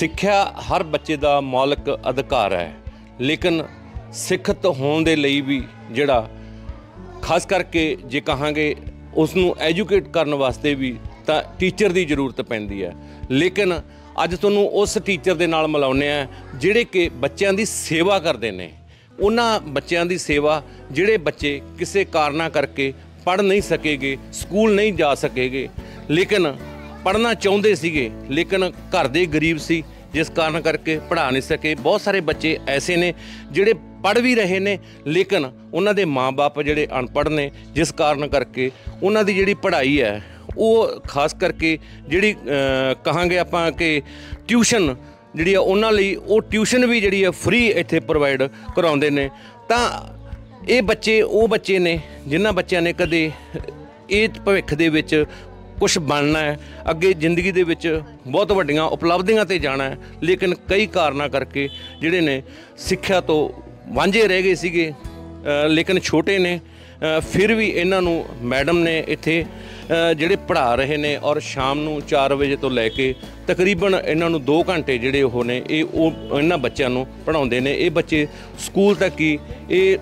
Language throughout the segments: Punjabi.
ਸਿੱਖਿਆ ਹਰ ਬੱਚੇ ਦਾ ਮੌਲਿਕ ਅਧਿਕਾਰ ਹੈ, ਲੇਕਿਨ ਸਿੱਖਤ ਹੋਣ ਦੇ ਲਈ ਵੀ ਜਿਹੜਾ ਖਾਸ ਕਰਕੇ ਜੇ ਕਹਾਂਗੇ ਉਸ ਨੂੰ ਐਜੂਕੇਟ ਕਰਨ ਵਾਸਤੇ ਵੀ ਤਾਂ ਟੀਚਰ ਦੀ ਜ਼ਰੂਰਤ ਪੈਂਦੀ ਹੈ। ਲੇਕਿਨ ਅੱਜ ਤੁਹਾਨੂੰ ਉਸ ਟੀਚਰ ਦੇ ਨਾਲ ਮਿਲਾਉਂਦੇ ਆ ਜਿਹੜੇ ਕਿ ਬੱਚਿਆਂ ਦੀ ਸੇਵਾ ਕਰਦੇ ਨੇ। ਉਹਨਾਂ ਬੱਚਿਆਂ ਦੀ ਸੇਵਾ ਜਿਹੜੇ ਬੱਚੇ ਕਿਸੇ ਕਾਰਨਾਂ ਕਰਕੇ ਪੜ੍ਹ ਨਹੀਂ ਸਕੇਗੇ, ਸਕੂਲ ਨਹੀਂ ਜਾ ਸਕੇਗੇ, ਲੇਕਿਨ ਪੜ੍ਹਨਾ ਚਾਹੁੰਦੇ ਸੀਗੇ, ਲੇਕਿਨ ਘਰ ਦੇ ਗਰੀਬ ਸੀ ਜਿਸ ਕਾਰਨ ਕਰਕੇ ਪੜ੍ਹਾ ਨਹੀਂ ਸਕੇ। ਬਹੁਤ ਸਾਰੇ ਬੱਚੇ ਐਸੇ ਨੇ ਜਿਹੜੇ ਪੜ੍ਹ ਵੀ ਰਹੇ ਨੇ, ਲੇਕਿਨ ਉਹਨਾਂ ਦੇ ਮਾਪੇ ਜਿਹੜੇ ਅਨਪੜ੍ਹ ਨੇ, ਜਿਸ ਕਾਰਨ ਕਰਕੇ ਉਹਨਾਂ ਦੀ ਜਿਹੜੀ ਪੜ੍ਹਾਈ ਹੈ, ਉਹ ਖਾਸ ਕਰਕੇ ਜਿਹੜੀ ਕਹਾਂਗੇ ਆਪਾਂ ਕਿ ਟਿਊਸ਼ਨ ਜਿਹੜੀ ਆ, ਉਹਨਾਂ ਲਈ ਉਹ ਟਿਊਸ਼ਨ ਵੀ ਜਿਹੜੀ ਆ, ਫ੍ਰੀ ਇੱਥੇ ਪ੍ਰੋਵਾਈਡ ਕਰਾਉਂਦੇ ਨੇ। ਤਾਂ ਇਹ ਬੱਚੇ ਉਹ ਬੱਚੇ ਨੇ, ਜਿਨ੍ਹਾਂ ਬੱਚਿਆਂ ਨੇ ਕਦੇ ਇਹ ਭਵਿੱਖ ਦੇ ਵਿੱਚ ਕੁਝ ਬਣਨਾ ਹੈ। ਅੱਗੇ ਜ਼ਿੰਦਗੀ ਦੇ ਵਿੱਚ ਬਹੁਤ ਵੱਡੀਆਂ ਉਪਲਬਧੀਆਂ ਤੇ ਜਾਣਾ ਹੈ। ਲੇਕਿਨ ਕਈ ਕਾਰਨਾਂ ਕਰਕੇ ਜਿਹੜੇ ਨੇ ਸਿੱਖਿਆ ਤੋਂ ਵਾਂਝੇ ਰਹਿ ਗਏ ਸੀਗੇ ਲੇਕਿਨ ਛੋਟੇ ਨੇ। ਫਿਰ ਵੀ ਇਹਨਾਂ ਨੂੰ ਮੈਡਮ ਨੇ ਇੱਥੇ ਜਿਹੜੇ ਪੜ੍ਹਾ ਰਹੇ ਨੇ ਔਰ ਸ਼ਾਮ ਨੂੰ 4 ਵਜੇ ਤੋਂ ਲੈ ਕੇ ਤਕਰੀਬਨ ਇਹਨਾਂ ਨੂੰ 2 ਘੰਟੇ ਜਿਹੜੇ ਉਹ ਨੇ, ਇਹ ਉਹ ਇਹਨਾਂ ਬੱਚਿਆਂ ਨੂੰ ਪੜ੍ਹਾਉਂਦੇ ਨੇ। ਇਹ ਬੱਚੇ ਸਕੂਲ ਤੱਕ ਹੀ, ਇਹ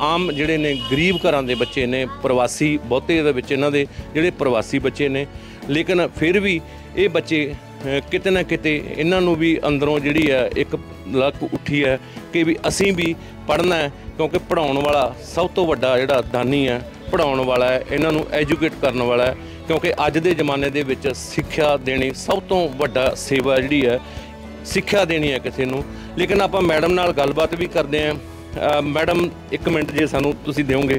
ਆਮ ਜਿਹੜੇ ਨੇ ਗਰੀਬ ਘਰਾਂ ਦੇ ਬੱਚੇ ਨੇ, ਪ੍ਰਵਾਸੀ ਬਹੁਤੇ ਦੇ ਵਿੱਚ ਇਹਨਾਂ ਦੇ ਜਿਹੜੇ ਪ੍ਰਵਾਸੀ ਬੱਚੇ ਨੇ, ਲੇਕਿਨ ਫਿਰ ਵੀ ਇਹ ਬੱਚੇ ਕਿਤੇ ਨਾ ਕਿਤੇ ਇਹਨਾਂ ਨੂੰ ਵੀ ਅੰਦਰੋਂ ਜਿਹੜੀ ਹੈ ਇੱਕ ਲੱਕ ਉੱਠੀ ਹੈ ਕਿ ਵੀ ਅਸੀਂ ਵੀ ਪੜ੍ਹਨਾ ਹੈ, ਕਿਉਂਕਿ ਪੜਾਉਣ ਵਾਲਾ ਸਭ ਤੋਂ ਵੱਡਾ ਜਿਹੜਾ ਦਾਨੀ ਹੈ ਪੜਾਉਣ ਵਾਲਾ ਹੈ, ਇਹਨਾਂ ਨੂੰ ਐਜੂਕੇਟ ਕਰਨ ਵਾਲਾ ਹੈ, ਕਿਉਂਕਿ ਅੱਜ ਦੇ ਜ਼ਮਾਨੇ ਦੇ ਵਿੱਚ ਸਿੱਖਿਆ ਦੇਣੀ ਸਭ ਤੋਂ ਵੱਡਾ ਸੇਵਾ ਜਿਹੜੀ ਹੈ, ਸਿੱਖਿਆ ਦੇਣੀ ਹੈ ਕਿਸੇ ਨੂੰ। ਲੇਕਿਨ ਆਪਾਂ ਮੈਡਮ ਨਾਲ ਗੱਲਬਾਤ ਵੀ ਕਰਦੇ ਆਂ ਮੈਡਮ ਇੱਕ ਮਿੰਟ ਜੇ ਸਾਨੂੰ ਤੁਸੀਂ ਦਿਓਗੇ?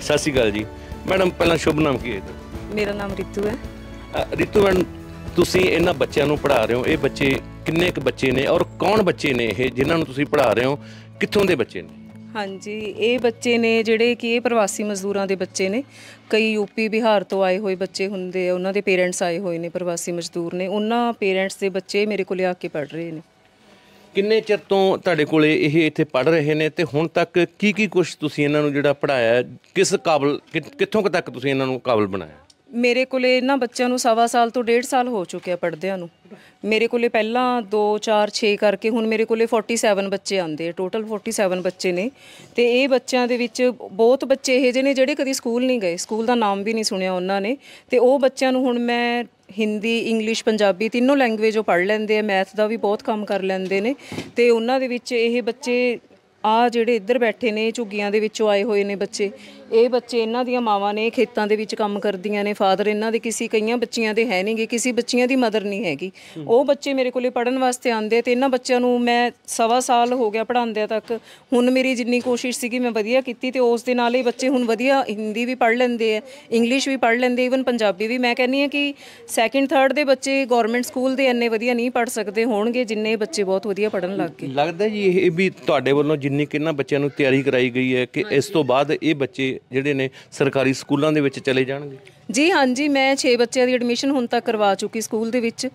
ਸਤਿ ਸ਼੍ਰੀ ਅਕਾਲ ਜੀ। ਮੈਡਮ ਪਹਿਲਾਂ ਸ਼ੁਭ ਨਾਮ ਕੀ ਹੈ? ਮੇਰਾ ਨਾਮ ਰਿਤੂ ਹੈ। ਰਿਤੂ ਮੈਡਮ ਤੁਸੀਂ ਇਹਨਾਂ ਬੱਚਿਆਂ ਨੂੰ ਪੜ੍ਹਾ ਰਹੇ ਹੋ। ਇਹ ਬੱਚੇ ਕਿੰਨੇ ਕੁ ਬੱਚੇ ਨੇ ਔਰ ਕੌਣ ਬੱਚੇ ਨੇ ਇਹ ਜਿਨ੍ਹਾਂ ਨੂੰ ਤੁਸੀਂ ਪੜ੍ਹਾ ਰਹੇ ਹੋ? ਕਿੱਥੋਂ ਦੇ ਬੱਚੇ ਨੇ? ਹਾਂਜੀ ਇਹ ਬੱਚੇ ਨੇ ਜਿਹੜੇ ਕਿ ਇਹ ਪ੍ਰਵਾਸੀ ਮਜ਼ਦੂਰਾਂ ਦੇ ਬੱਚੇ ਨੇ। ਕਈ ਯੂਪੀ ਬਿਹਾਰ ਤੋਂ ਆਏ ਹੋਏ ਬੱਚੇ ਹੁੰਦੇ ਆ ਉਹਨਾਂ ਦੇ ਪੇਰੈਂਟਸ ਆਏ ਹੋਏ ਨੇ ਪ੍ਰਵਾਸੀ ਮਜ਼ਦੂਰ ਨੇ। ਉਹਨਾਂ ਪੇਰੈਂਟਸ ਦੇ ਬੱਚੇ ਮੇਰੇ ਕੋਲੇ ਆ ਕੇ ਪੜ ਰਹੇ ਨੇ। ਕਿੰਨੇ ਚਿਰ ਤੋਂ ਤੁਹਾਡੇ ਕੋਲੇ ਇਹ ਇੱਥੇ ਪੜ੍ਹ ਰਹੇ ਨੇ ਤੇ ਹੁਣ ਤੱਕ ਕੀ ਕੀ ਕੁਝ ਤੁਸੀਂ ਇਹਨਾਂ ਨੂੰ ਜਿਹੜਾ ਪੜ੍ਹਾਇਆ, ਕਿਸ ਕਾਬਲ, ਕਿੱਥੋਂ ਤੱਕ ਤੁਸੀਂ ਇਹਨਾਂ ਨੂੰ ਕਾਬਲ ਬਣਾਇਆ? ਮੇਰੇ ਕੋਲੇ ਇਹਨਾਂ ਬੱਚਿਆਂ ਨੂੰ ਸਵਾ ਸਾਲ ਤੋਂ ਡੇਢ ਸਾਲ ਹੋ ਚੁੱਕਿਆ ਪੜਦਿਆਂ ਨੂੰ। ਮੇਰੇ ਕੋਲੇ ਪਹਿਲਾਂ 2 4 6 ਕਰਕੇ ਹੁਣ ਮੇਰੇ ਕੋਲੇ 47 ਬੱਚੇ ਆਂਦੇ ਆ। ਟੋਟਲ 47 ਬੱਚੇ ਨੇ ਤੇ ਇਹ ਬੱਚਿਆਂ ਦੇ ਵਿੱਚ ਬਹੁਤ ਬੱਚੇ ਇਹੋ ਜਿਹੇ ਨੇ ਜਿਹੜੇ ਕਦੀ ਸਕੂਲ ਨਹੀਂ ਗਏ। ਸਕੂਲ ਦਾ ਨਾਮ ਵੀ ਨਹੀਂ ਸੁਣਿਆ ਉਹਨਾਂ ਨੇ ਤੇ ਉਹ ਬੱਚਿਆਂ ਨੂੰ ਹੁਣ ਮੈਂ ਹਿੰਦੀ, ਇੰਗਲਿਸ਼, ਪੰਜਾਬੀ ਤਿੰਨੋਂ ਲੈਂਗੁਏਜ ਉਹ ਪੜ੍ਹ ਲੈਂਦੇ ਆ ਮੈਥ ਦਾ ਵੀ ਬਹੁਤ ਕੰਮ ਕਰ ਲੈਂਦੇ ਨੇ ਤੇ ਉਹਨਾਂ ਦੇ ਵਿੱਚ ਇਹ ਬੱਚੇ ਆ ਜਿਹੜੇ ਇੱਧਰ ਬੈਠੇ ਨੇ, ਝੁੱਗੀਆਂ ਦੇ ਵਿੱਚੋਂ ਆਏ ਹੋਏ ਨੇ ਬੱਚੇ। ਇਹ ਬੱਚੇ ਇਹਨਾਂ ਦੀਆਂ ਮਾਵਾਂ ਨੇ ਖੇਤਾਂ ਦੇ ਵਿੱਚ ਕੰਮ ਕਰਦੀਆਂ ਨੇ ਫਾਦਰ ਇਹਨਾਂ ਦੇ ਕਿਸੇ ਕਈਆਂ ਬੱਚੀਆਂ ਦੇ ਹੈ ਨਹੀਂਗੇ ਕਿਸੇ ਬੱਚੀਆਂ ਦੀ ਮਦਰ ਨਹੀਂ ਹੈਗੀ। ਉਹ ਬੱਚੇ ਮੇਰੇ ਕੋਲੇ ਪੜਨ ਵਾਸਤੇ ਆਉਂਦੇ ਤੇ ਇਹਨਾਂ ਬੱਚਿਆਂ ਨੂੰ ਮੈਂ ਸਵਾ ਸਾਲ ਹੋ ਗਿਆ ਪੜਾਉਂਦਿਆਂ ਤੱਕ। ਹੁਣ ਮੇਰੀ ਜਿੰਨੀ ਕੋਸ਼ਿਸ਼ ਸੀਗੀ ਮੈਂ ਵਧੀਆ ਕੀਤੀ ਤੇ ਉਸ ਦੇ ਨਾਲ ਇਹ ਬੱਚੇ ਹੁਣ ਵਧੀਆ ਹਿੰਦੀ ਵੀ ਪੜ ਲੈਂਦੇ ਆ ਇੰਗਲਿਸ਼ ਵੀ ਪੜ ਲੈਂਦੇ ਇਵਨ ਪੰਜਾਬੀ ਵੀ। ਮੈਂ ਕਹਿੰਨੀ ਆ ਕਿ ਸੈਕਿੰਡ ਥਰਡ ਦੇ ਬੱਚੇ ਗਵਰਨਮੈਂਟ ਸਕੂਲ ਦੇ ਇੰਨੇ ਵਧੀਆ ਨਹੀਂ ਪੜ ਸਕਦੇ ਹੋਣਗੇ ਜਿੰਨੇ ਬੱਚੇ ਬਹੁਤ ਵਧੀਆ ਪੜਨ ਲੱਗ ਗਏ। ਲੱਗਦਾ ਜੀ ਇਹ ਵੀ ਤੁਹਾਡੇ ਵੱਲੋਂ ਜਿੰਨੀ ਕਿੰਨਾ ਬੱਚਿਆਂ ਨੂੰ ਤਿਆਰੀ ਕਰਾਈ ਗਈ ਹੈ ਕਿ ਇਸ ਤੋਂ ਬਾਅਦ ਇਹ ਬੱਚੇ ਜਿਹੜੇ ਨੇ ਸਰਕਾਰੀ ਸਕੂਲਾਂ ਦੇ ਵਿੱਚ ਚਲੇ ਜਾਣਗੇ? ਜੀ ਹਾਂਜੀ ਮੈਂ 6 ਬੱਚਿਆਂ ਦੀ ਐਡਮਿਸ਼ਨ ਹੁਣ ਤੱਕ ਕਰਵਾ ਚੁੱਕੀ ਸਕੂਲ ਦੇ ਵਿੱਚ।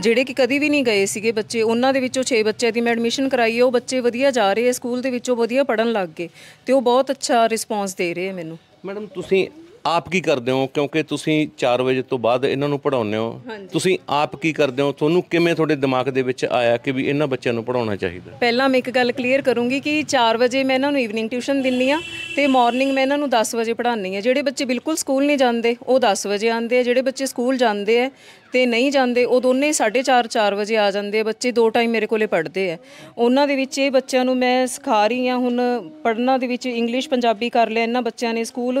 ਜਿਹੜੇ ਕਿ ਕਦੀ ਵੀ ਨਹੀਂ ਗਏ ਸੀਗੇ ਬੱਚੇ ਉਹਨਾਂ ਦੇ ਵਿੱਚੋਂ 6 ਬੱਚਿਆਂ ਦੀ ਮੈਂ ਐਡਮਿਸ਼ਨ ਕਰਾਈ ਉਹ ਬੱਚੇ ਵਧੀਆ ਜਾ ਰਹੇ ਸਕੂਲ ਦੇ ਵਿੱਚੋਂ ਵਧੀਆ ਪੜਨ ਲੱਗ ਗਏ ਤੇ ਉਹ ਬਹੁਤ ਅੱਛਾ ਰਿਸਪੌਂਸ ਦੇ ਰਹੇ ਮੈਨੂੰ। ਮੈਡਮ ਤੁਸੀਂ ਆਪ ਕੀ ਕਰਦੇ ਹੋ? ਕਿਉਂਕਿ ਤੁਸੀਂ 4 ਵਜੇ ਤੋਂ ਬਾਅਦ ਇਹਨਾਂ ਨੂੰ ਪੜਾਉਂਦੇ ਹੋ। ਤੁਸੀਂ ਆਪ ਕੀ ਕਰਦੇ ਹੋ? ਤੁਹਾਨੂੰ ਕਿਵੇਂ ਤੁਹਾਡੇ ਦਿਮਾਗ ਦੇ ਵਿੱਚ ਆਇਆ ਕਿ ਵੀ ਇਹਨਾਂ ਬੱਚਿਆਂ ਨੂੰ ਪੜਾਉਣਾ ਚਾਹੀਦਾ? ਪਹਿਲਾਂ ਮੈਂ ਇੱਕ ਗੱਲ ਕਲੀਅਰ ਕਰੂੰਗੀ ਕਿ 4 ਵਜੇ ਮੈਂ ਇਹਨਾਂ ਨੂੰ ਈਵਨਿੰਗ ਟਿਊਸ਼ਨ ਦਿੰਨੀ ਆ ਤੇ ਮਾਰਨਿੰਗ ਮੈਂ ਇਹਨਾਂ ਨੂੰ 10 ਵਜੇ ਪੜ੍ਹਾਉਂਦੀ ਆ ਜਿਹੜੇ ਬੱਚੇ ਬਿਲਕੁਲ ਸਕੂਲ ਨਹੀਂ ਜਾਂਦੇ ਉਹ 10 ਵਜੇ ਆਉਂਦੇ ਆ। ਜਿਹੜੇ ਬੱਚੇ ਸਕੂਲ ਜਾਂਦੇ ਆ ਤੇ ਨਹੀਂ ਜਾਂਦੇ ਉਹ ਦੋਨੇ 4:30 4 ਵਜੇ ਆ ਜਾਂਦੇ ਆ। ਬੱਚੇ ਦੋ ਟਾਈਮ ਮੇਰੇ ਕੋਲੇ ਪੜ੍ਹਦੇ ਆ। ਉਹਨਾਂ ਦੇ ਵਿੱਚ ਇਹ ਬੱਚਿਆਂ ਨੂੰ ਮੈਂ ਸਿਖਾ ਰਹੀ ਆ ਹੁਣ ਪੜ੍ਹਨਾ ਦੇ ਵਿੱਚ ਇੰਗਲਿਸ਼ ਪੰਜਾਬੀ ਕਰ ਲਿਆ। ਇਹਨਾਂ ਬੱਚਿਆਂ ਨੇ ਸਕੂਲ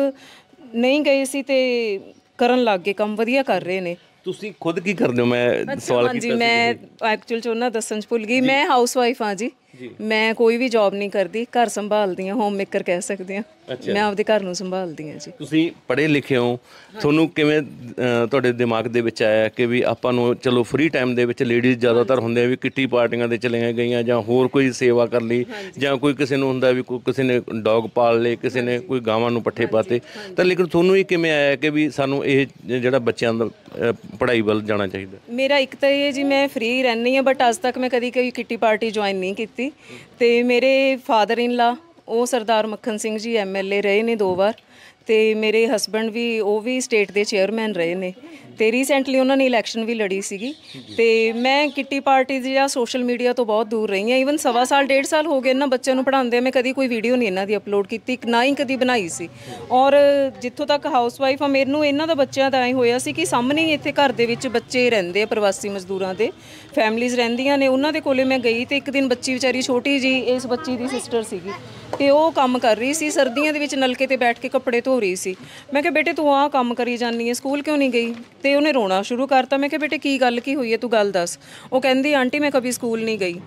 ਨਹੀਂ ਗਏ ਸੀ ਤੇ ਕਰਨ ਲੱਗ ਗਏ ਕੰਮ ਵਧੀਆ ਕਰ ਰਹੇ ਨੇ। ਤੁਸੀਂ ਖੁਦ ਕੀ ਕਰਦੇ ਹੋ? ਮੈਂ ਸਵਾਲ ਹਾਂਜੀ ਮੈਂ ਐਕਚੁਅਲ ਚ ਉਹਨਾਂ ਦੱਸਣ ਚ ਭੁੱਲ ਗਈ। ਮੈਂ ਹਾਊਸ ਵਾਈਫ ਹਾਂ ਜੀ। ਮੈਂ ਕੋਈ ਵੀ ਜੌਬ ਨਹੀਂ ਕਰਦੀ ਘਰ ਸੰਭਾਲਦੀ ਹਾਂ ਹੋਮ ਮੇਕਰ ਕਹਿ ਸਕਦੇ ਹਾਂ। ਮੈਂ ਆਪਦੇ ਘਰ ਨੂੰ ਸੰਭਾਲਦੀ ਹਾਂ ਜੀ। ਤੁਸੀਂ ਪੜ੍ਹੇ ਲਿਖੇ ਹੋ। ਤੁਹਾਨੂੰ ਕਿਵੇਂ ਅਹ, ਤੁਹਾਡੇ ਦਿਮਾਗ ਦੇ ਵਿੱਚ ਆਇਆ ਕਿ ਵੀ ਆਪਾਂ ਨੂੰ ਚਲੋ ਫ੍ਰੀ ਟਾਈਮ ਦੇ ਵਿੱਚ ਲੇਡੀਜ਼ ਜ਼ਿਆਦਾਤਰ ਹੁੰਦੇ ਆ ਵੀ ਕਿੱਟੀ ਪਾਰਟੀਆਂ ਦੇ ਚਲੀਆਂ ਗਈਆਂ ਜਾਂ ਹੋਰ ਕੋਈ ਸੇਵਾ ਕਰ ਲਈ ਜਾਂ ਕੋਈ ਕਿਸੇ ਨੂੰ ਹੁੰਦਾ ਵੀ ਕੋਈ ਕਿਸੇ ਨੇ ਡੌਗ ਪਾਲ ਲਏ ਕਿਸੇ ਨੇ ਕੋਈ ਗਾਵਾਂ ਨੂੰ ਪੱਠੇ ਪਾਤੇ। ਤਾਂ ਲੇਕਿਨ ਤੁਹਾਨੂੰ ਇਹ ਕਿਵੇਂ ਆਇਆ ਕਿ ਵੀ ਸਾਨੂੰ ਇਹ ਜਿਹੜਾ ਬੱਚਿਆਂ ਦਾ ਅਹ, ਪੜ੍ਹਾਈ ਵੱਲ ਜਾਣਾ ਚਾਹੀਦਾ? ਮੇਰਾ ਇੱਕ ਤਾਂ ਇਹ ਜੀ ਮੈਂ ਫ੍ਰੀ ਰਹਿੰਦੀ ਹਾਂ ਬਟ ਅੱਜ ਤੱਕ ਮੈਂ ਕਦੀ ਕੋਈ ਕਿੱਟੀ ਪਾਰਟੀ ਜੁਆਇਨ ਨਹੀਂ ਕੀਤੀ। ਤੇ ਮੇਰੇ ਫਾਦਰ ਇਨ ਲਾ ਉਹ ਸਰਦਾਰ ਮੱਖਣ ਸਿੰਘ ਜੀ ਐਮਐਲਏ ਰਹੇ ਨੇ ਦੋ ਵਾਰ ਤੇ ਮੇਰੇ ਹਸਬੰਡ ਵੀ, ਉਹ ਵੀ ਸਟੇਟ ਦੇ ਚੇਅਰਮੈਨ ਰਹੇ ਨੇ ਤੇ ਰੀਸੈਂਟਲੀ ਉਹਨਾਂ ਨੇ ਇਲੈਕਸ਼ਨ ਵੀ ਲੜੀ ਸੀਗੀ ਤੇ ਮੈਂ ਕਿੱਟੀ ਪਾਰਟੀਜ਼ ਜਾਂ ਸੋਸ਼ਲ ਮੀਡੀਆ ਤੋਂ ਬਹੁਤ ਦੂਰ ਰਹੀ ਹਾਂ। ਈਵਨ ਸਵਾ ਸਾਲ, ਡੇਢ ਸਾਲ ਹੋ ਗਏ ਇਹਨਾਂ ਬੱਚਿਆਂ ਨੂੰ ਪੜ੍ਹਾਉਂਦੇ ਮੈਂ ਕਦੀ ਕੋਈ ਵੀਡੀਓ ਨਹੀਂ ਇਹਨਾਂ ਦੀ ਅਪਲੋਡ ਕੀਤੀ, ਨਾ ਹੀ ਕਦੀ ਬਣਾਈ ਸੀ। ਔਰ ਜਿੱਥੋਂ ਤੱਕ ਹਾਊਸਵਾਈਫ ਆ, ਮੈਨੂੰ ਇਹਨਾਂ ਦਾ ਬੱਚਿਆਂ ਦਾ ਐ ਹੋਇਆ ਸੀ ਕਿ ਸਾਹਮਣੇ ਹੀ ਇੱਥੇ ਘਰ ਦੇ ਵਿੱਚ ਬੱਚੇ ਰਹਿੰਦੇ ਆ, ਪ੍ਰਵਾਸੀ ਮਜ਼ਦੂਰਾਂ ਦੇ ਫੈਮਲੀਆਂ ਰਹਿੰਦੀਆਂ ਨੇ। ਉਹਨਾਂ ਦੇ ਕੋਲੇ ਮੈਂ ਗਈ ਤੇ ਇੱਕ ਦਿਨ ਬੱਚੀ ਵਿਚਾਰੀ ਛੋਟੀ ਜੀ ਇਸ ਬੱਚੀ ਦੀ ਸਿਸਟਰ ਸੀਗੀ। ਤੇ ਉਹ ਕੰਮ ਕਰ ਰਹੀ ਸੀ, ਸਰਦੀਆਂ ਦੇ ਵਿੱਚ ਨਲਕੇ ਤੇ ਬੈਠ ਕੇ ਕੱਪੜੇ ਧੋ ਰਹੀ ਸੀ। ਮੈਂ ਕਿਹਾ, ਬੇਟੇ, ਤੂੰ ਆਹ ਕੰਮ ਕਰੀ ਜਾਂਦੀ ਹੈ ਸਕੂਲ ਕਿਉਂ ਨਹੀਂ ਗਈ? ਤੇ ਉਹਨੇ ਰੋਣਾ ਸ਼ੁਰੂ ਕਰਤਾ। ਮੈਂ ਕਿਹਾ, ਬੇਟੇ, ਕੀ ਗੱਲ, ਕੀ ਹੋਈ ਹੈ ਤੂੰ ਗੱਲ ਦੱਸ। ਉਹ ਕਹਿੰਦੀ, ਆਂਟੀ, ਮੈਂ ਕभी ਸਕੂਲ ਨਹੀਂ ਗਈ।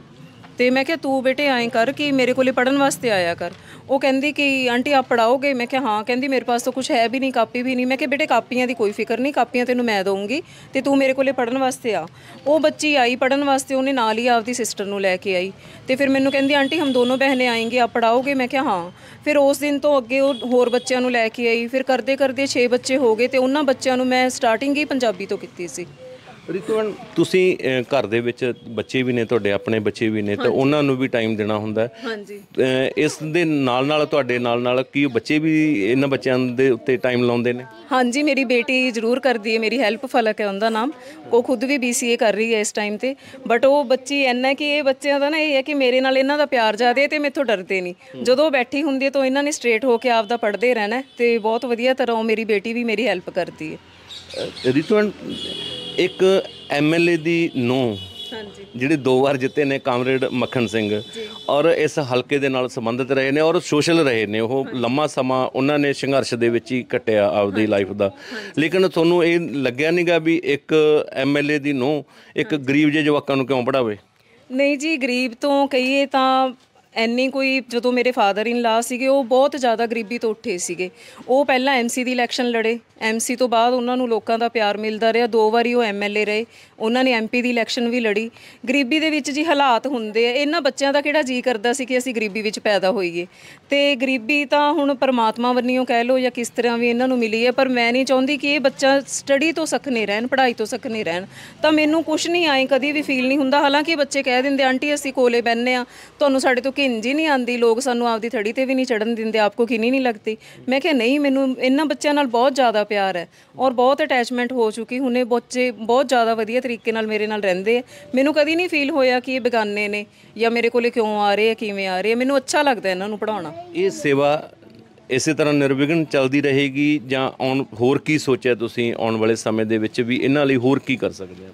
ਤੇ ਮੈਂ ਕਿਹਾ, ਤੂੰ ਬੇਟੇ ਐਂ ਕਰ ਕਿ ਮੇਰੇ ਕੋਲੇ ਪੜਨ ਵਾਸਤੇ ਆਇਆ ਕਰ। ਉਹ ਕਹਿੰਦੀ ਕਿ, ਆਂਟੀ, ਆਪ ਪੜਾਓਗੇ ਮੈਂ ਕਿਹਾ, ਹਾਂ। ਕਹਿੰਦੀ, ਮੇਰੇ ਪਾਸ ਤਾਂ ਕੁਝ ਹੈ ਵੀ ਨਹੀਂ, ਕਾਪੀ ਵੀ ਨਹੀਂ। ਮੈਂ ਕਿਹਾ, ਬੇਟੇ, ਕਾਪੀਆਂ ਦੀ ਕੋਈ ਫਿਕਰ ਨਹੀਂ, ਕਾਪੀਆਂ ਤੈਨੂੰ ਮੈਂ ਦਊਂਗੀ ਤੇ ਤੂੰ ਮੇਰੇ ਕੋਲੇ ਪੜਨ ਵਾਸਤੇ ਆ। ਉਹ ਬੱਚੀ ਆਈ ਪੜਨ ਵਾਸਤੇ, ਉਹਨੇ ਨਾਲ ਹੀ ਆਪਦੀ ਸਿਸਟਰ ਨੂੰ ਲੈ ਕੇ ਆਈ ਤੇ ਫਿਰ ਮੈਨੂੰ ਕਹਿੰਦੀ, ਆਂਟੀ, ਹਮ ਦੋਨੋਂ ਬਹਿਨੇ ਆएंगे ਆਪ ਪੜਾਓਗੇ ਮੈਂ ਕਿਹਾ, ਹਾਂ। ਫਿਰ ਉਸ ਦਿਨ ਤੋਂ ਅੱਗੇ ਉਹ ਹੋਰ ਬੱਚਿਆਂ ਨੂੰ ਲੈ ਕੇ ਆਈ। ਫਿਰ ਕਰਦੇ ਕਰਦੇ 6 ਬੱਚੇ ਹੋ ਗਏ ਤੇ ਉਹਨਾਂ ਬੱਚਿਆਂ ਨੂੰ ਮੈਂ ਸਟਾਰਟਿੰਗ ਹੀ ਪੰਜਾਬੀ ਤੋਂ ਕੀਤੀ ਸੀ। ਰਿਤੂਨ ਤੁਸੀਂ ਅਹ, ਘਰ ਦੇ ਵਿੱਚ ਬੱਚੇ ਵੀ ਨੇ ਤੁਹਾਡੇ ਆਪਣੇ ਬੱਚੇ ਵੀ ਨੇ ਤੇ ਉਹਨਾਂ ਨੂੰ ਵੀ ਟਾਈਮ ਦੇਣਾ ਹੁੰਦਾ ਹੈ। ਹਾਂਜੀ। ਅਹ, ਇਸ ਦੇ ਨਾਲ ਨਾਲ ਤੁਹਾਡੇ ਨਾਲ ਨਾਲ ਕੀ ਬੱਚੇ ਵੀ ਇਹਨਾਂ ਬੱਚਿਆਂ ਦੇ ਉੱਤੇ ਟਾਈਮ ਲਾਉਂਦੇ ਨੇ? ਹਾਂਜੀ ਮੇਰੀ ਬੇਟੀ ਜ਼ਰੂਰ ਕਰਦੀ ਹੈ ਮੇਰੀ ਹੈਲਪ ਫਲਕ ਹੈ ਉਹਦਾ ਨਾਮ। ਉਹ ਖੁਦ ਵੀ BCA ਕਰ ਰਹੀ ਹੈ ਇਸ ਟਾਈਮ ਤੇ। ਬਟ ਉਹ ਬੱਚੀ ਐਨਾ ਕਿ ਇਹ ਬੱਚਿਆਂ ਦਾ ਨਾ ਇਹ ਹੈ ਕਿ ਮੇਰੇ ਨਾਲ ਇਹਨਾਂ ਦਾ ਪਿਆਰ ਜ਼ਿਆਦਾ ਹੈ ਤੇ ਮੈਥੋਂ ਡਰਦੇ ਨਹੀਂ। ਜਦੋਂ ਉਹ ਬੈਠੀ ਹੁੰਦੀ ਹੈ ਤਾਂ ਇਹਨਾਂ ਨੇ ਸਟ੍ਰੇਟ ਹੋ ਕੇ ਆਪਦਾ ਪੜ੍ਹਦੇ ਰਹਿਣਾ ਹੈ ਤੇ ਬਹੁਤ ਵਧੀਆ ਤਰ੍ਹਾਂ ਉਹ ਮੇਰੀ ਬੇਟੀ ਵੀ ਮੇਰੀ ਹੈਲਪ ਕਰਦੀ ਹੈ। ਰਿਤੂਨ ਇੱਕ ਐਮਐਲਏ ਦੀ ਨੋ ਹਾਂਜੀ। ਜਿਹੜੇ ਦੋ ਵਾਰ ਜਿੱਤੇ ਨੇ ਕਾਮਰੇਡ ਮੱਖਣ ਸਿੰਘ ਔਰ ਇਸ ਹਲਕੇ ਦੇ ਨਾਲ ਸੰਬੰਧਿਤ ਰਹੇ ਨੇ ਔਰ ਸੋਸ਼ਲ ਰਹੇ ਨੇ। ਉਹ ਲੰਮਾ ਸਮਾਂ ਉਹਨਾਂ ਨੇ ਸੰਘਰਸ਼ ਦੇ ਵਿੱਚ ਹੀ ਕੱਟਿਆ ਆਪਦੀ ਲਾਈਫ ਦਾ। ਲੇਕਿਨ ਤੁਹਾਨੂੰ ਇਹ ਲੱਗਿਆ ਨਹੀਂਗਾ ਵੀ ਇੱਕ ਐਮਐਲਏ ਦੀ ਨੋ ਇੱਕ ਗਰੀਬ ਜਿਹੇ ਜਵਾਕਾਂ ਨੂੰ ਕਿਉਂ ਪੜਾਵੇ ਨਹੀਂ ਜੀ ਗਰੀਬ ਤੋਂ ਕਹੀਏ ਤਾਂ ਐਨੀ ਕੋਈ ਜਦੋਂ ਮੇਰੇ ਫਾਦਰ ਇਨ ਲਾ ਸੀਗੇ, ਉਹ ਬਹੁਤ ਜ਼ਿਆਦਾ ਗਰੀਬੀ ਤੋਂ ਉੱਠੇ ਸੀਗੇ। ਉਹ ਪਹਿਲਾਂ ਐਮਸੀ ਦੀ ਇਲੈਕਸ਼ਨ ਲੜੇ। ਐਮਸੀ ਤੋਂ ਬਾਅਦ ਉਹਨਾਂ ਨੂੰ ਲੋਕਾਂ ਦਾ ਪਿਆਰ ਮਿਲਦਾ ਰਿਹਾ। ਦੋ ਵਾਰੀ ਉਹ ਐਮਐਲਏ ਰਹੇ। ਉਹਨਾਂ ਨੇ ਐਮਪੀ ਦੀ ਇਲੈਕਸ਼ਨ ਵੀ ਲੜੀ। ਗਰੀਬੀ ਦੇ ਵਿੱਚ ਜੀ ਹਾਲਾਤ ਹੁੰਦੇ ਆ। ਇਹਨਾਂ ਬੱਚਿਆਂ ਦਾ ਕਿਹੜਾ ਜੀ ਕਰਦਾ ਸੀ ਕਿ ਅਸੀਂ ਗਰੀਬੀ ਵਿੱਚ ਪੈਦਾ ਹੋਈਏ? ਤੇ ਗਰੀਬੀ ਤਾਂ ਹੁਣ ਪਰਮਾਤਮਾ ਵੱਲੋਂ ਕਹਿ ਲਓ ਜਾਂ ਕਿਸ ਤਰ੍ਹਾਂ ਵੀ ਇਹਨਾਂ ਨੂੰ ਮਿਲੀ ਹੈ, ਪਰ ਮੈਂ ਨਹੀਂ ਚਾਹੁੰਦੀ ਕਿ ਇਹ ਬੱਚਾ ਸਟੱਡੀ ਤੋਂ ਸਖਨੇ ਰਹਿਣ, ਪੜ੍ਹਾਈ ਤੋਂ ਸਖਨੇ ਰਹਿਣ। ਤਾਂ ਮੈਨੂੰ ਕੁਝ ਨਹੀਂ ਆਏ ਕਦੀ ਵੀ ਫੀਲ ਨਹੀਂ ਹੁੰਦਾ। ਹਾਲਾਂਕਿ ਬੱਚੇ ਕਹਿ ਦਿੰਦੇ, ਆਂਟੀ, ਅਸੀਂ ਕੋਲੇ ਬੈੰਨੇ ਆ ਤੁਹਾਨੂੰ ਸਾਡੇ ਤੋਂ ਘਿੰਜ ਹੀ ਨਹੀਂ ਆਂਦੀ ਲੋਕ ਸਾਨੂੰ ਆਪਦੀ ਥੜੀ ਤੇ ਵੀ ਨਹੀਂ ਚੜਨ ਦਿੰਦੇ, ਆਪਕੋ ਕਿੰਨੀ ਨਹੀਂ ਲੱਗਦੀ। ਮੈਂ ਕਿਹਾ, ਨਹੀਂ, ਮੈਨੂੰ ਇਹਨਾਂ ਬੱਚਿਆਂ ਨਾਲ ਬਹੁਤ ਜ਼ਿਆਦਾ ਪਿਆਰ ਹੈ ਔਰ ਬਹੁਤ ਅਟੈਚਮੈਂਟ ਹੋ ਚੁੱਕੀ, ਹੁਣੇ ਬੱਚੇ ਬਹੁਤ ਜ਼ਿਆਦਾ ਵਧੀਆ ਤਰੀਕੇ ਨਾਲ ਮੇਰੇ ਨਾਲ ਰਹਿੰਦੇ ਆ ਮੈਨੂੰ ਕਦੀ ਨਹੀਂ ਫੀਲ ਹੋਇਆ ਕਿ ਇਹ ਬੇਗਾਨੇ ਨੇ ਜਾਂ ਮੇਰੇ ਕੋਲੇ ਕਿਉਂ ਆ ਰਹੇ ਆ ਕਿਵੇਂ ਆ ਰਹੇ ਆ ਮੈਨੂੰ ਅੱਛਾ ਲੱਗਦਾ ਇਹਨਾਂ ਨੂੰ ਪੜਾਉਣਾ ਇਹ ਸੇਵਾ ਇਸੇ ਤਰ੍ਹਾਂ ਨਿਰਵਿਘਨ ਚੱਲਦੀ ਰਹੇਗੀ ਜਾਂ ਆਉਣ, ਹੋਰ ਕੀ ਸੋਚਿਆ ਤੁਸੀਂ ਆਉਣ ਵਾਲੇ ਸਮੇਂ ਦੇ ਵਿੱਚ ਵੀ ਇਹਨਾਂ ਲਈ ਹੋਰ ਕੀ ਕਰ ਸਕਦੇ ਆ?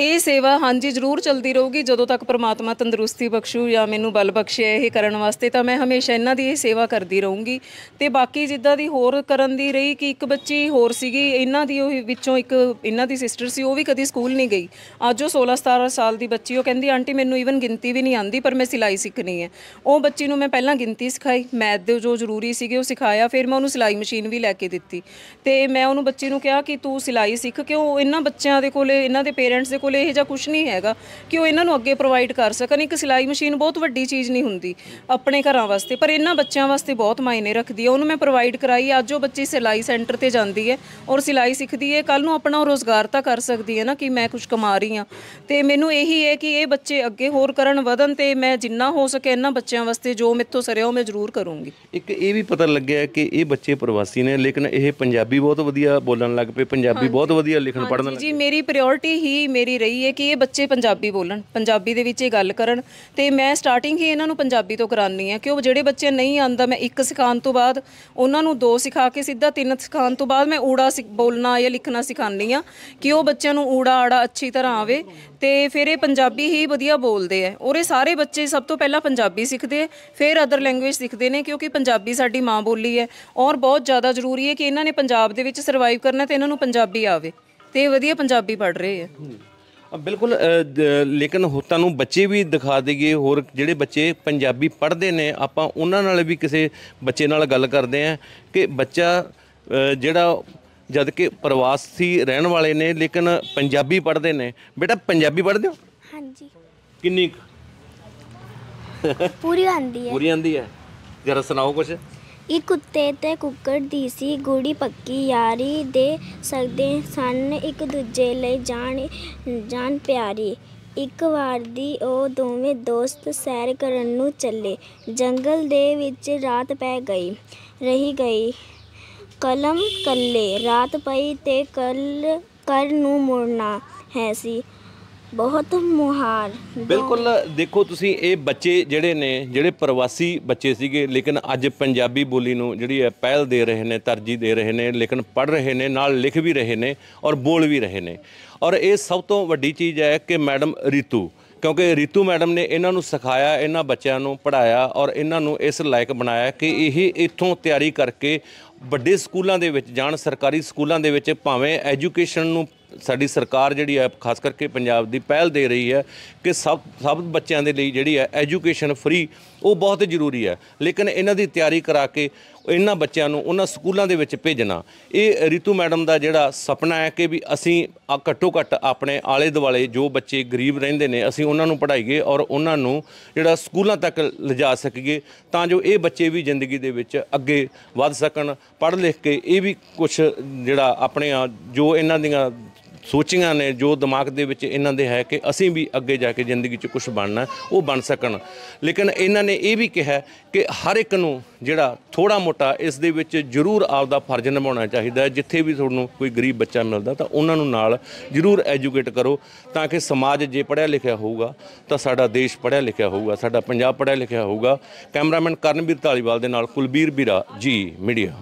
ਇਹ ਸੇਵਾ ਹਾਂਜੀ ਜ਼ਰੂਰ ਚੱਲਦੀ ਰਹੂਗੀ ਜਦੋਂ ਤੱਕ ਪ੍ਰਮਾਤਮਾ ਤੰਦਰੁਸਤੀ ਬਖਸ਼ੂ ਜਾਂ ਮੈਨੂੰ ਬਲ ਬਖਸ਼ੇ ਇਹ ਕਰਨ ਵਾਸਤੇ, ਤਾਂ ਮੈਂ ਹਮੇਸ਼ਾ ਇਹਨਾਂ ਦੀ ਇਹ ਸੇਵਾ ਕਰਦੀ ਰਹੂੰਗੀ। ਤੇ ਬਾਕੀ ਜਿੱਦਾਂ ਦੀ ਹੋਰ ਕਰਨ ਦੀ ਰਹੀ ਕਿ ਇੱਕ ਬੱਚੀ ਹੋਰ ਸੀਗੀ, ਇਹਨਾਂ ਦੀ ਉਹ ਵਿੱਚੋਂ ਇੱਕ ਇਹਨਾਂ ਦੀ ਸਿਸਟਰ ਸੀ, ਉਹ ਵੀ ਕਦੀ ਸਕੂਲ ਨਹੀਂ ਗਈ। ਅੱਜ ਉਹ 16 17 ਸਾਲ ਦੀ ਬੱਚੀ, ਉਹ ਕਹਿੰਦੀ, ਆਂਟੀ, ਮੈਨੂੰ ਈਵਨ ਗਿਣਤੀ ਵੀ ਨਹੀਂ ਆਂਦੀ, ਪਰ ਮੈਂ ਸਿਲਾਈ ਸਿੱਖਣੀ ਹੈ। ਉਹ ਬੱਚੀ ਨੂੰ ਮੈਂ ਪਹਿਲਾਂ ਗਿਣਤੀ ਸਿਖਾਈ, ਮੈਥ ਦੇ ਜੋ ਜ਼ਰੂਰੀ ਸੀਗੇ ਉਹ ਸਿਖਾਇਆ, ਫਿਰ ਮੈਂ ਉਹਨੂੰ ਸਿਲਾਈ ਮਸ਼ੀਨ ਵੀ ਲੈ ਕੇ ਦਿੱਤੀ। ਤੇ ਮੈਂ ਉਹਨੂੰ ਬੱਚੀ ਨੂੰ ਕਿਹਾ ਕਿ ਤੂੰ ਸਿਲਾਈ ਸਿੱਖ, ਕਿਉਂ? ਇਹਨਾਂ ਬੱਚਿਆਂ ਦੇ ਕੋਲੇ, ਇਹਨਾਂ ਦੇ ਪੇਰੈਂਟਸ ਦੇ ਕੋਲ ਇਹ ਜਿਹਾ ਕੁਝ ਨਹੀਂ ਹੈਗਾ ਕਿ ਉਹ ਇਹਨਾਂ ਨੂੰ ਅੱਗੇ ਪ੍ਰੋਵਾਈਡ ਕਰ ਸਕਣ। ਇੱਕ ਸਿਲਾਈ ਮਸ਼ੀਨ ਬਹੁਤ ਵੱਡੀ ਚੀਜ਼ ਨਹੀਂ ਹੁੰਦੀ ਆਪਣੇ ਘਰਾਂ ਵਾਸਤੇ ਪਰ ਇਹਨਾਂ ਬੱਚਿਆਂ ਵਾਸਤੇ ਬਹੁਤ ਮਾਇਨੇ ਰੱਖਦੀ ਹੈ। ਉਹਨੂੰ ਮੈਂ ਪ੍ਰੋਵਾਈਡ ਕਰਾਈ ਅੱਜ ਉਹ ਬੱਚੀ ਸਿਲਾਈ ਸੈਂਟਰ ਤੇ ਜਾਂਦੀ ਹੈ ਔਰ ਸਿਲਾਈ ਸਿੱਖਦੀ ਹੈ। ਕੱਲ ਨੂੰ ਆਪਣਾ ਰੋਜ਼ਗਾਰ ਤਾਂ ਕਰ ਸਕਦੀ ਹੈ ਨਾ ਕਿ ਮੈਂ ਕੁਝ ਕਮਾ ਰਹੀ ਹਾਂ। ਤੇ ਮੈਨੂੰ ਇਹੀ ਹੈ ਕਿ ਇਹ ਬੱਚੇ ਅੱਗੇ ਹੋਰ ਕਰਨ ਵਧਣ ਤੇ ਮੈਂ ਜਿੰਨਾ ਹੋ ਸਕੇ ਇਹਨਾਂ ਬੱਚਿਆਂ ਵਾਸਤੇ ਜੋ ਮੇਥੋਂ ਸਰਿਆ ਉਹ ਮੈਂ ਜ਼ਰੂਰ ਕਰੂੰਗੀ। ਇੱਕ ਇਹ ਵੀ ਪਤਾ ਲੱਗਿਆ ਕਿ ਇਹ ਬੱਚੇ ਪ੍ਰਵਾਸੀ ਨੇ ਲੇਕਿਨ ਇਹ ਪੰਜਾਬੀ ਬਹੁਤ ਵਧੀਆ ਬੋਲਣ ਲੱਗ ਪਏ ਪੰਜਾਬੀ ਬਹੁਤ ਵਧੀਆ ਲਿਖਣ ਪੜ੍ਹਨ ਜੀ ਜੀ ਮੇਰੀ ਪ੍ਰਾਇੋਰਟੀ ਹੀ ਮੇਰੀ ਰਹੀ ਹੈ ਕਿ ਇਹ ਬੱਚੇ ਪੰਜਾਬੀ ਬੋਲਣ, ਪੰਜਾਬੀ ਦੇ ਵਿੱਚ ਇਹ ਗੱਲ ਕਰਨ ਤੇ ਮੈਂ ਸਟਾਰਟਿੰਗ ਹੀ ਇਹਨਾਂ ਨੂੰ ਪੰਜਾਬੀ ਤੋਂ ਕਰਾਨੀ ਹੈ ਕਿ ਉਹ ਜਿਹੜੇ ਬੱਚੇ ਨਹੀਂ ਆਂਦਾ ਮੈਂ ਇੱਕ ਸਿਖਾਉਣ ਤੋਂ ਬਾਅਦ ਉਹਨਾਂ ਨੂੰ ਦੋ ਸਿਖਾ ਕੇ ਸਿੱਧਾ ਤਿੰਨ ਸਿਖਾਉਣ ਤੋਂ ਬਾਅਦ ਮੈਂ ਊੜਾ ਸਿ- ਬੋਲਣਾ ਜਾਂ ਲਿਖਣਾ ਸਿਖਾਉਂਦੀ ਆ ਕਿ ਉਹ ਬੱਚਿਆਂ ਨੂੰ ਊੜਾ ਆੜਾ ਅੱਛੀ ਤਰ੍ਹਾਂ ਆਵੇ ਤੇ ਫਿਰ ਇਹ ਪੰਜਾਬੀ ਹੀ ਵਧੀਆ ਬੋਲਦੇ ਆ ਔਰ ਇਹ ਸਾਰੇ ਬੱਚੇ ਸਭ ਤੋਂ ਪਹਿਲਾਂ ਪੰਜਾਬੀ ਸਿੱਖਦੇ ਫਿਰ ਅਦਰ ਲੈਂਗੁਏਜ ਸਿੱਖਦੇ ਨੇ ਕਿਉਂਕਿ ਪੰਜਾਬੀ ਸਾਡੀ ਮਾਂ ਬੋਲੀ ਹੈ ਔਰ ਬਹੁਤ ਜ਼ਿਆਦਾ ਜ਼ਰੂਰੀ ਹੈ ਕਿ ਇਹਨਾਂ ਨੇ ਪੰਜਾਬ ਦੇ ਵਿੱਚ ਸਰਵਾਈਵ ਕਰਨਾ ਤੇ ਇਹਨਾਂ ਨੂੰ ਪੰਜਾਬੀ ਆਵੇ ਤੇ ਵਧੀਆ ਪੰਜਾਬੀ ਪੜ੍ਹ ਰਹੇ ਆ ਬਿਲਕੁਲ ਲੇਕਿਨ ਹੋ ਤੁਹਾਨੂੰ ਬੱਚੇ ਵੀ ਦਿਖਾ ਦਈਏ ਹੋਰ ਜਿਹੜੇ ਬੱਚੇ ਪੰਜਾਬੀ ਪੜ੍ਹਦੇ ਨੇ ਆਪਾਂ ਉਹਨਾਂ ਨਾਲ ਵੀ ਕਿਸੇ ਬੱਚੇ ਨਾਲ ਗੱਲ ਕਰਦੇ ਆ ਕਿ ਬੱਚਾ ਜਿਹੜਾ ਜਦ ਕਿ ਪ੍ਰਵਾਸੀ ਰਹਿਣ ਵਾਲੇ ਨੇ ਲੇਕਿਨ ਪੰਜਾਬੀ ਪੜ੍ਹਦੇ ਨੇ। ਬੇਟਾ ਪੰਜਾਬੀ ਪੜ੍ਹਦੇ ਹੋ? ਹਾਂਜੀ। ਕਿੰਨੀ? ਪੂਰੀ ਆਂਦੀ ਹੈ। ਪੂਰੀ ਆਂਦੀ ਹੈ। ਜਰਾ ਸੁਣਾਓ ਕੁਝ ਇੱਕ ਕੁੱਤੇ ਤੇ ਕੁੱਕੜ ਦੀ ਸੀ। ਗੂੜੀ ਪੱਕੀ ਯਾਰੀ ਦੇ ਸਕਦੇ ਸਨ ਇੱਕ ਦੂਜੇ ਲਈ ਜਾਨ ਜਾਨ ਪਿਆਰੀ। ਇੱਕ ਵਾਰ ਦੀ ਉਹ ਦੋਵੇਂ ਦੋਸਤ ਸੈਰ ਕਰਨ ਨੂੰ ਚੱਲੇ। ਜੰਗਲ ਦੇ ਵਿੱਚ ਰਾਤ ਪੈ ਗਈ, ਰਹੀ ਗਈ। ਕਲਮ ਕੱਲੇ, ਰਾਤ ਪਈ ਤੇ ਕੱਲ ਕਰ ਨੂੰ ਮੁੜਨਾ ਹੈ ਸੀ। ਬਹੁਤ ਮੁਹਾਰ ਬਿਲਕੁਲ, ਦੇਖੋ ਤੁਸੀਂ ਇਹ ਬੱਚੇ ਜਿਹੜੇ ਨੇ, ਜਿਹੜੇ ਪ੍ਰਵਾਸੀ ਬੱਚੇ ਸੀਗੇ, ਲੇਕਿਨ ਅੱਜ ਪੰਜਾਬੀ ਬੋਲੀ ਨੂੰ ਜਿਹੜੀ ਹੈ ਪਹਿਲ ਦੇ ਰਹੇ ਨੇ, ਤਰਜੀਹ ਦੇ ਰਹੇ ਨੇ, ਲੇਕਿਨ ਪੜ੍ਹ ਰਹੇ ਨੇ, ਨਾਲ ਲਿਖ ਵੀ ਰਹੇ ਨੇ ਔਰ ਬੋਲ ਵੀ ਰਹੇ ਨੇ। ਔਰ ਇਹ ਸਭ ਤੋਂ ਵੱਡੀ ਚੀਜ਼ ਹੈ ਕਿ ਮੈਡਮ ਰੀਤੂ, ਕਿਉਂਕਿ ਰੀਤੂ ਮੈਡਮ ਨੇ ਇਹਨਾਂ ਨੂੰ ਸਿਖਾਇਆ, ਇਹਨਾਂ ਬੱਚਿਆਂ ਨੂੰ ਪੜਾਇਆ ਔਰ ਇਹਨਾਂ ਨੂੰ ਇਸ ਲਾਇਕ ਬਣਾਇਆ ਕਿ ਇਹ ਇੱਥੋਂ ਤਿਆਰੀ ਕਰਕੇ ਵੱਡੇ ਸਕੂਲਾਂ ਦੇ ਵਿੱਚ ਜਾਣ, ਸਰਕਾਰੀ ਸਕੂਲਾਂ ਦੇ ਵਿੱਚ ਭਾਵੇਂ ਐਜੂਕੇਸ਼ਨ ਨੂੰ ਸਾਡੀ ਸਰਕਾਰ ਜਿਹੜੀ ਹੈ, ਖਾਸ ਕਰਕੇ ਪੰਜਾਬ ਦੀ ਪਹਿਲ ਦੇ ਰਹੀ ਹੈ ਕਿ ਸਭ ਸਭ ਬੱਚਿਆਂ ਦੇ ਲਈ ਜਿਹੜੀ ਹੈ ਐਜੂਕੇਸ਼ਨ ਫ੍ਰੀ ਉਹ ਬਹੁਤ ਜ਼ਰੂਰੀ ਹੈ। ਲੇਕਿਨ ਇਹਨਾਂ ਦੀ ਤਿਆਰੀ ਕਰਾ ਕੇ ਇਹਨਾਂ ਬੱਚਿਆਂ ਨੂੰ ਉਹਨਾਂ ਸਕੂਲਾਂ ਦੇ ਵਿੱਚ ਭੇਜਣਾ, ਇਹ ਰਿਤੂ ਮੈਡਮ ਦਾ ਜਿਹੜਾ ਸੁਪਨਾ ਹੈ ਕਿ ਵੀ ਅਸੀਂ ਘੱਟੋ ਘੱਟ ਆਪਣੇ ਆਲੇ ਦੁਆਲੇ ਜੋ ਬੱਚੇ ਗਰੀਬ ਰਹਿੰਦੇ ਨੇ, ਅਸੀਂ ਉਹਨਾਂ ਨੂੰ ਪੜ੍ਹਾਈਏ ਔਰ ਉਹਨਾਂ ਨੂੰ ਜਿਹੜਾ ਸਕੂਲਾਂ ਤੱਕ ਲਿਜਾ ਸਕੀਏ ਤਾਂ ਜੋ ਇਹ ਬੱਚੇ ਵੀ ਜ਼ਿੰਦਗੀ ਦੇ ਵਿੱਚ ਅੱਗੇ ਵੱਧ ਸਕਣ। ਪੜ੍ਹ ਲਿਖ ਕੇ ਇਹ ਵੀ ਕੁਝ ਜਿਹੜਾ ਆਪਣੇ ਆ ਜੋ ਇਹਨਾਂ ਦੀਆਂ ਸੋਚੀਆਂ ਨੇ, ਜੋ ਦਿਮਾਗ ਦੇ ਵਿੱਚ ਇਹਨਾਂ ਦੇ ਹੈ ਕਿ ਅਸੀਂ ਵੀ ਅੱਗੇ ਜਾ ਕੇ ਜ਼ਿੰਦਗੀ 'ਚ ਕੁਝ ਬਣਨਾ, ਉਹ ਬਣ ਸਕਣ। ਲੇਕਿਨ ਇਹਨਾਂ ਨੇ ਇਹ ਵੀ ਕਿਹਾ ਕਿ ਹਰ ਇੱਕ ਨੂੰ ਜਿਹੜਾ ਥੋੜਾ ਮੋਟਾ, ਇਸ ਦੇ ਵਿੱਚ ਜ਼ਰੂਰ ਆਪਦਾ ਫਰਜ਼ ਨਿਭਾਉਣਾ ਚਾਹੀਦਾ ਹੈ। ਜਿੱਥੇ ਵੀ ਤੁਹਾਨੂੰ ਕੋਈ ਗਰੀਬ ਬੱਚਾ ਮਿਲਦਾ, ਤਾਂ ਉਹਨਾਂ ਨੂੰ ਨਾਲ ਜ਼ਰੂਰ ਐਜੂਕੇਟ ਕਰੋ, ਤਾਂ ਕਿ ਸਮਾਜ ਜੇ ਪੜ੍ਹਿਆ ਲਿਖਿਆ ਹੋਊਗਾ, ਤਾਂ ਸਾਡਾ ਦੇਸ਼ ਪੜ੍ਹਿਆ ਲਿਖਿਆ ਹੋਊਗਾ, ਸਾਡਾ ਪੰਜਾਬ ਪੜ੍ਹਿਆ ਲਿਖਿਆ ਹੋਊਗਾ। ਕੈਮਰਾਮੈਨ ਕਰਨਵੀਰ ਧਾਲੀਵਾਲ ਦੇ ਨਾਲ ਕੁਲਬੀਰ ਬੀਰਾ, ਜੀ ਮੀਡੀਆ।